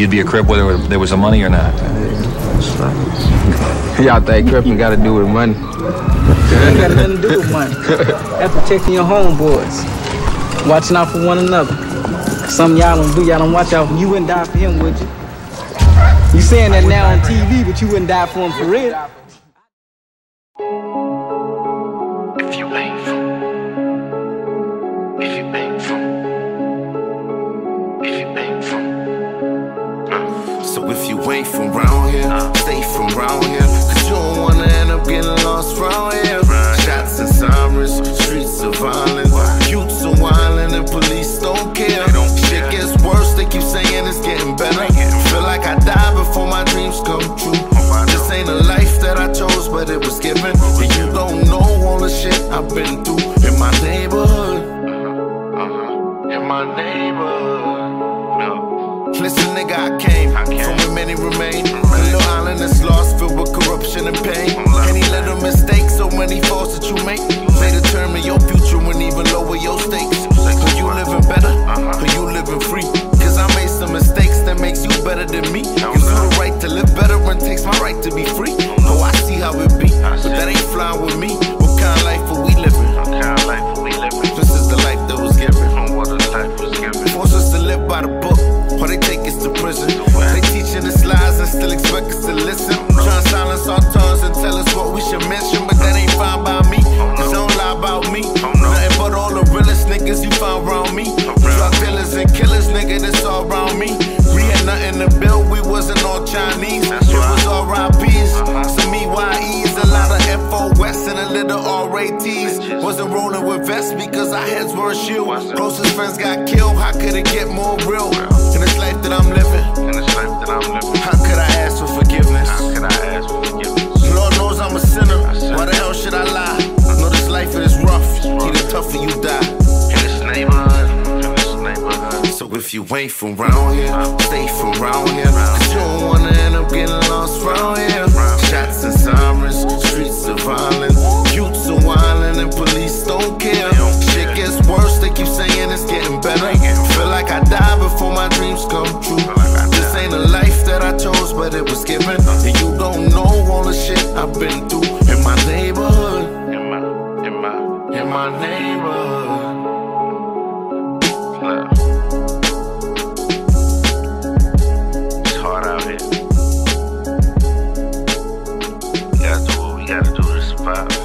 You'd be a crip whether there was a money or not. Y'all think cripping got to do with money? Ain't got nothing to do with money. That's protecting your homeboys. Watching out for one another. Some y'all don't do, y'all don't watch out. You wouldn't die for him, would you? You saying that now on TV, but you wouldn't die for him for real. If you ain't from, if you ain't from, if you ain't from. So if you ain't from round here, stay from round here. Cause you don't wanna end up getting lost round here. Shots and sirens, streets of violence. Youths are wildin' and police don't care. Shit gets worse, they keep saying it's getting better. Feel like I die before my dreams come true. This ain't a life that I chose, but it was given. And you don't know all the shit I've been through in my neighborhood. In my neighborhood. Listen, nigga, I came, that's lost, filled with corruption and pain. Wasn't rolling with vests because our heads weren't shield. Closest friends got killed, how could it get more real? In this life that I'm living, In this life that I'm living. how could I ask for forgiveness? i can't ask for Lord knows I'm a sinner, why the hell should I lie? Know this life is rough, either tougher you die. So if you ain't from round here, uh-huh. stay from round here. Cause you don't wanna keep saying it's getting better. Feel like I died before my dreams come true. This ain't a life that I chose, but it was given. And you don't know all the shit I've been through in my neighborhood. In my, in my, in my neighborhood. It's hard out here. We gotta do what we gotta do to survive.